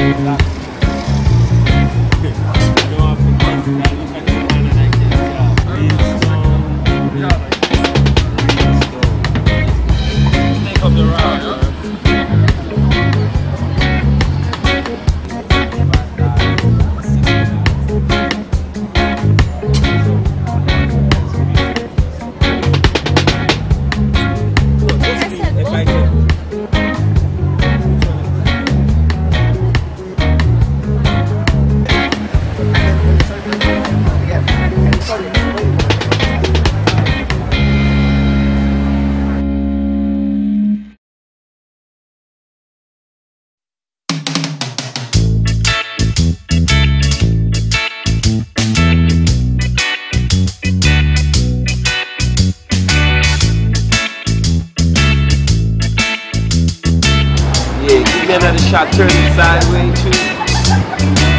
Gracias. Me another shot, turn it sideways too.